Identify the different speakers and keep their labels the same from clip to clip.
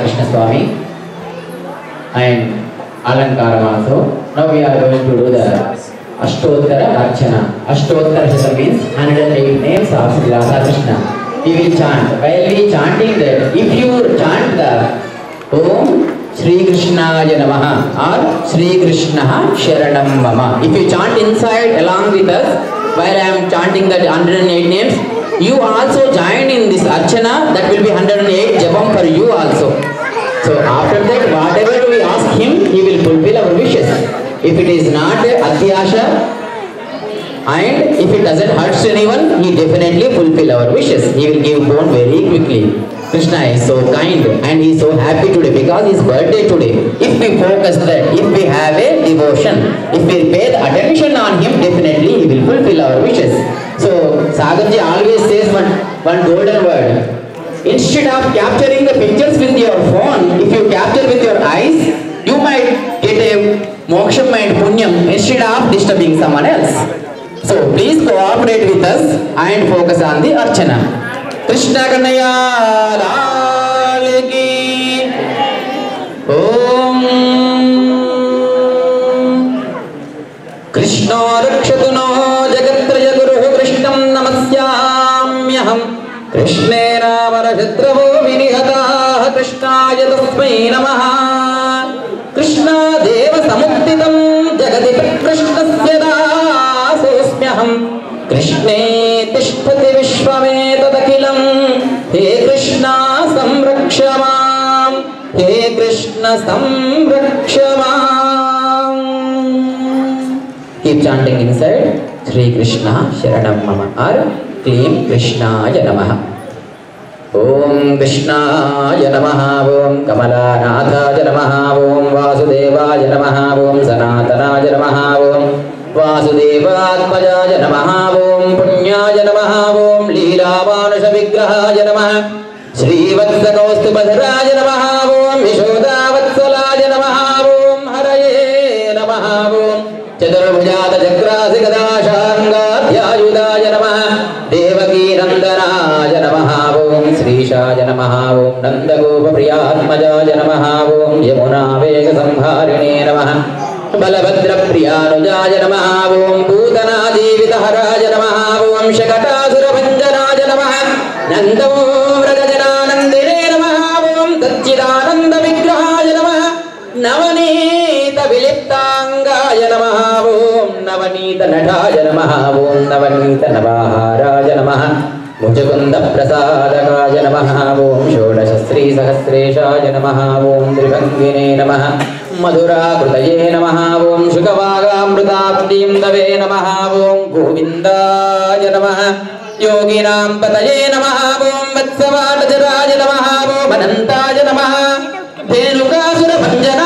Speaker 1: Krishna Swami and Alankaram also. Now we are going to do the Ashtottara Archana. Ashtottara Shastra means 108 names of Sri Radha Krishna. We will chant. While we chanting that, if you chant the Om Sri Krishnaya Namaha or Sri Krishna Sharanam Mama. If you chant inside along with us, while I am chanting that 108 names, you also join in this Archana, that will be 108 Japam for you also. So after that, whatever we ask him, he will fulfill our wishes. If it is not Atyasha, and if it doesn't hurt anyone, he definitely fulfill our wishes. He will give born very quickly. Krishna is so kind and he is so happy today because his birthday today. If we focus that, if we have a devotion, if we pay the attention on him, definitely he will fulfill our wishes. So Sagarji always says one, one golden word. Instead of capturing the pictures with your phone, if you capture with your eyes, you might get a moksham and punyam instead of disturbing someone else. So please cooperate with us and focus on the archana. Om कृष्णो रक्षतु no जगत्रय गुरुः कृष्णं नमस्याम्यहम् कृष्णे रावणशत्रवो विनिहताः कृष्णाय तस्मै नमः। कृष्णादेव समुत्थितं जगति कृष्ण संरक्ष माम् Keep chanting inside Sri Krishna Sharanam Mama or Klim Krishnaya Namaha. Om Krishnaya Namaha Om Kamalanathaja Namaha Om Vasudevaya Namaha Om Sanatanaya Namaha Om Vasudevakmajaja Namaha Om Punyaya Namaha Om Leelamanusha Vigrahaya Namaha श्रीवत्सकौस्तुभधराय नमः ॐ यशोदावत्सलाय चतुर्भुजातचक्रासिगदाशाङ्गाध्यायुधाय नमः। देवकीनन्दनाय नमः। ॐ श्रीशाय नमः। ॐ नन्दगोपप्रियात्मजाय नमः। ॐ यमुनावेगसंहारिणे नमः। बलभद्रप्रियानुजाय नमः। ॐ पूतनाजीवितहराय नमः। ॐ शकटासुरभञ्जनाय नमः। नन्दो नवनीतनटाय नमः ॐ नमः। मुचकुन्दप्रसादकाय नमः ॐ षोडशस्त्रीसहस्रेशाय नमः ॐ त्रिभङ्गिने नमः। मधुराकृतये नमः ॐ शुकवागामृताब्दीं दवे नमः ॐ गोविन्दाय नमः। योगिनां पतये नमः ॐ वत्सवाटजराय नमः ॐ अनन्ताय नमः। धेनुकासुरभञ्जनाय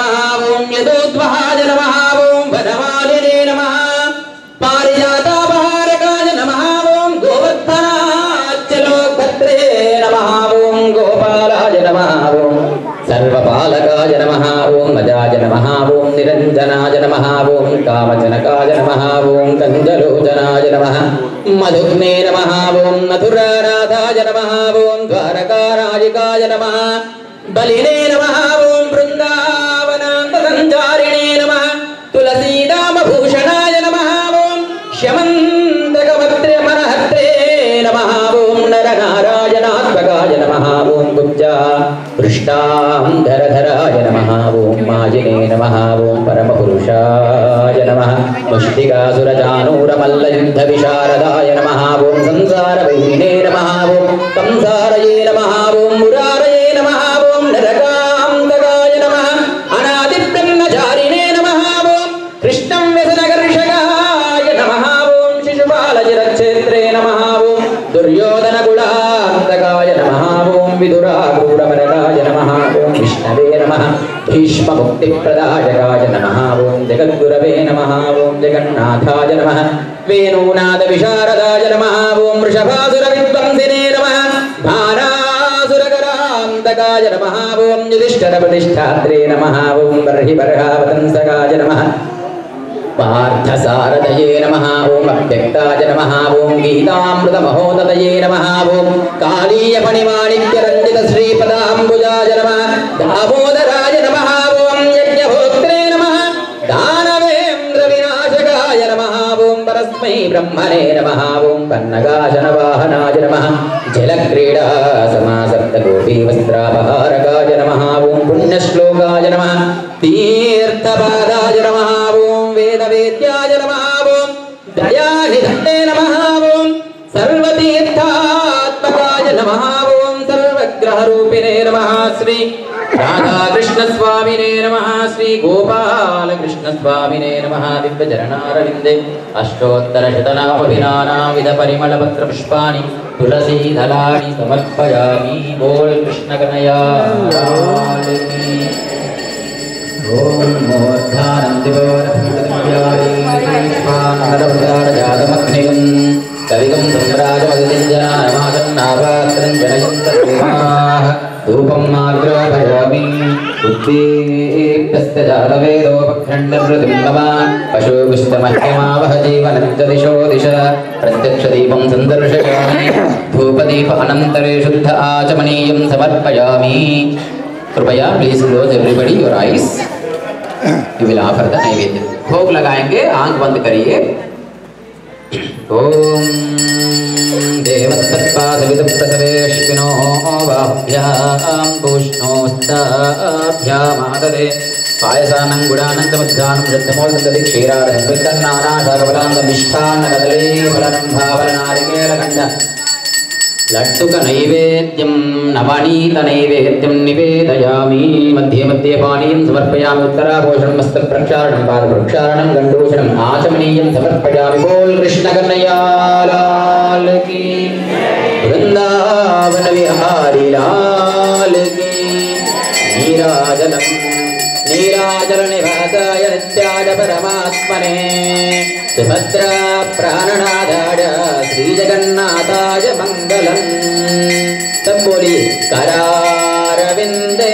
Speaker 1: नमः ॐ अजाय नमः ॐ निरञ्जनाय नमः ॐ कामजनकाय नमः ॐ कञ्जलोचनाय नमः मधुग्ने नमः ॐ मधुरानाथाय नमः ॐ द्वारकाराजिकाय नमः बलिने नमः नमः ॐ कुब्जा धरधराय नमः ॐ माजिने नमः ॐ परमपुरुषाय नमः। मुष्टिकासुरजानूरमल्लयुद्धविशारदाय नमः ॐ संसारवैरिणे नमः ॐ संसारये नमः ॐ विदुराक्रूरमरकाय नमः ॐ जगद्गुरवे नमः ॐ जगन्नाथाय नमः वेणूनादविशारदाय नमः ॐ वृषभासुरविद्वंसिने नमः भारासुरकरान्तकाय नमः ॐ युधिष्ठरप्रतिष्ठात्रे नमः ॐ बर्हि बर्हावतंसकाय नमः पार्थसारदये नमः ॐ अव्यक्ताय नमः ॐ गीतामृतमहोदतये नमः ॐ कालीयफणिमाणिक्यरञ्जितश्रीपदाम्बुजाय ब्रह्मणे नमः ॐ पन्नगाशनवाहनाय नमः जलक्रीडा समासप्तगोपीवस्त्रापहारकाय नमः ॐ पुण्यश्लोकाय नमः तीर्थपादाय नमः ॐ वेदवेद्याय നരസിംഹരൂപിണേ നമ ശ്രീ രാധാകൃഷ്ണസ്വാമിനേ നമ ശ്രീ ഗോപാലകൃഷ്ണസ്വാമിനേ നമ ദിവ്യചരണാരവിന്ദേ അഷ്ടോത്തരശതനാമഭിനാനാവിധ പരിമളപത്രപുഷ്പാണി തുളസീധലാണി സമർപ്പയാമി ഗോൾ കൃഷ്ണകനയാ ഓം മോർധാനന്ദിപോരഭൂതമഗ്നിയും കവികം സംരാജമതിജനാമ जनयन्तः धूपं माग्रोपयामि उद्दीप्तस्य जातवेदोपखण्डमृतिं पशुपुष्टमह्यमावह जीवनं च दिशो दिश प्रत्यक्षदीपं सन्दर्शयामि धूपदीप अनन्तरे शुद्ध आचमनीयं समर्पयामि कृपया please close everybody your eyes you will offer the नैवेद्य भोग लगाएँगे आँख बंद करिए ओम देवस्तत्पादविदप्रसवेश्विनो बाह्यां पूष्णोस्ताभ्यामादरे पायसानं गुडानन्दमध्यानं श्रद्धमोदन्दति क्षीरारहं वित्तन्नानाशाकफलान्तमिष्ठान्नकदली फलनं भावनारिकेलकण्ड लड्डुकनैवेद्यं नवनीतनैवेद्यं निवेदयामि मध्ये मध्ये पानीयं समर्पयामि उत्तराभूषणं मस्तप्रक्षालनं पादप्रक्षालनं गण्डूषणम् आचमनीयं समर्पयामि बोल कृष्णकन्नयालाल की वृन्दावन विहारी लाल की नीराजलम् नीराजलनिवासाय नित्याय परमात्मने சுபத்ரா பிராணநாதாட ஸ்ரீஜகநாதாய மங்களம் தப்பொலி கராரவிந்தே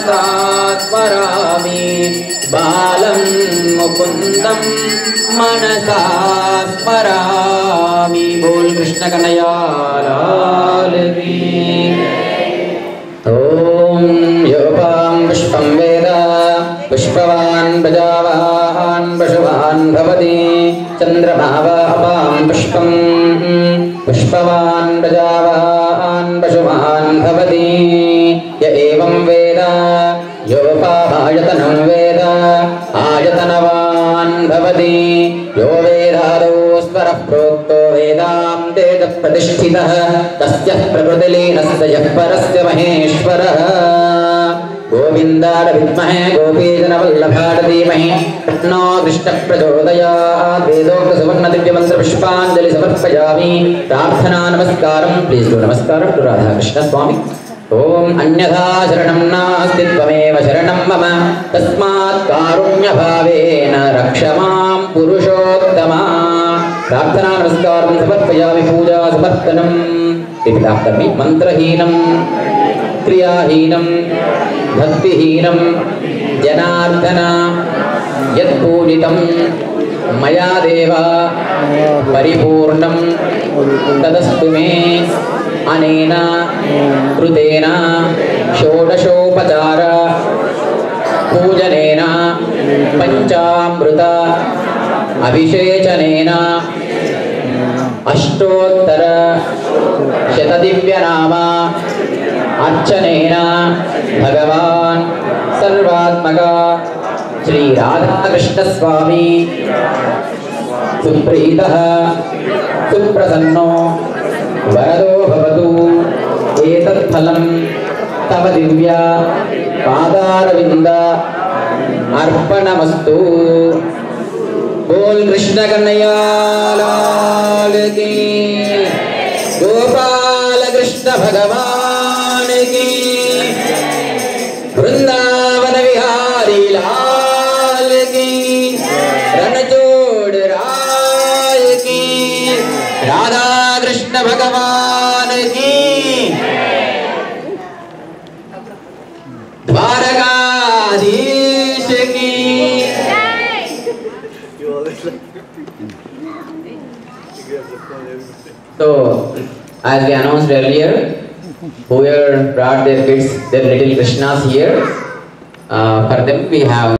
Speaker 1: स्मरामि बालं मुकुन्दं मनसा स्मरामि बोल कृष्ण कन्हैया लाल की ॐ योपां पुष्पं वेद पुष्पवान् प्रजावान् पशुवान् भवति चन्द्रमा वा अपां पुष्पं पुष्पवान् प्रजावान् पशुवान् भवति य एवं वेद भवति। यो वेदादौ स्वरः प्रोक्तो वेदां तेजः प्रतिष्ठितः। तस्य प्रकृतिलीनस्य यः परस्य महेश्वरः। गोविन्दाय विद्महे गोपीजनवल्लभाय धीमहि कृष्णो दृष्टप्रचोदयात् वेदोक्तसुवर्णदिव्यमन्त्रपुष्पाञ्जलि समर्पयामि प्रार्थना नमस्कारं। प्लीस् डु नमस्कारं टु राधाकृष्णस्वामी ॐ अन्यथा शरणं नास्ति त्वमेव शरणं मम। तस्मात् कारुण्यभावेन रक्ष पुरुषोत्तमा। प्रार्थना नमस्कारं समर्पयामि पूजा समर्पणं विपिताकर्मि मन्त्रहीनं, क्रियाहीनं, भक्तिहीनं, जनार्दन। यत्पूजितं मया देव। परिपूर्णं। तदस्तु मे। अनेन कृतेन षोडशोपचार पूजनेन पञ्चामृत अभिषेचनेन अष्टोत्तर शतदिव्यनाम अर्चनेन भगवान् सर्वात्मका श्रीराधाकृष्णस्वामी सुप्रीतः सुप्रसन्नो वरदो भवतु ఏతత్ ఫలం తవ దివ్య పాదారవింద అర్పణమస్తు. బోల్ కృష్ణ కన్నయ్యాలకి గోపాలకృష్ణ భగవాన్ So, as we announced earlier, whoever brought their kids, their little Krishnas here, uh, for them we have